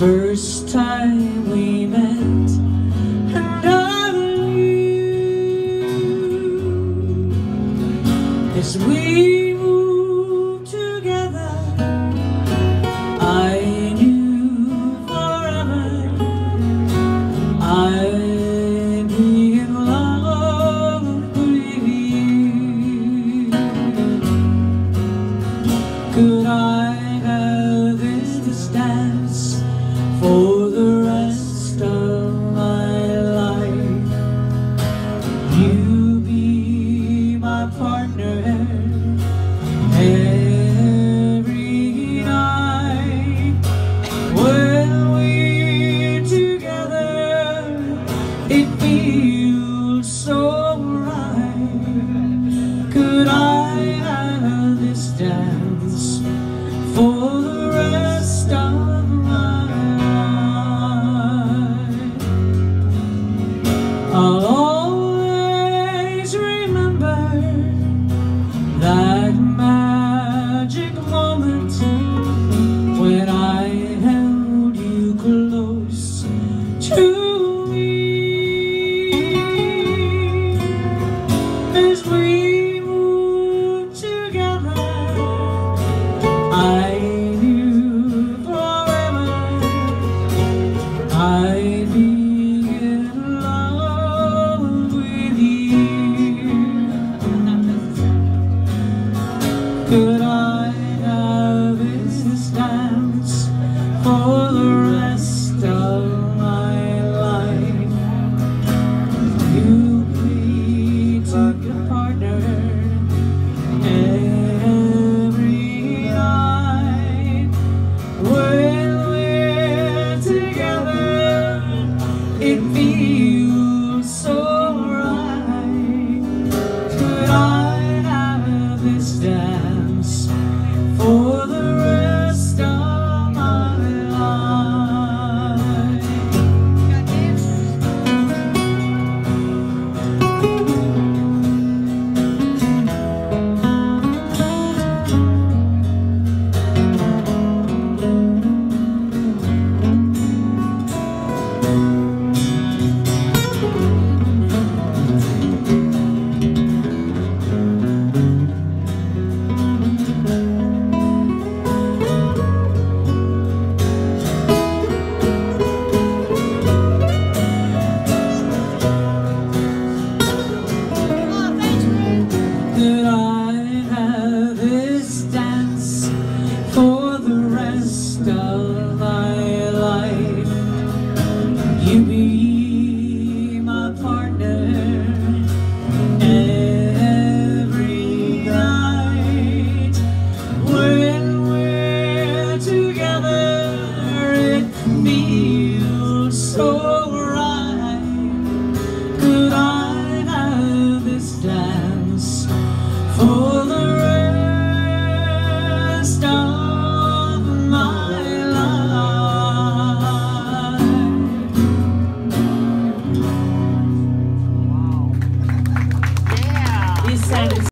first time we met And I knew This will hands. I'm so You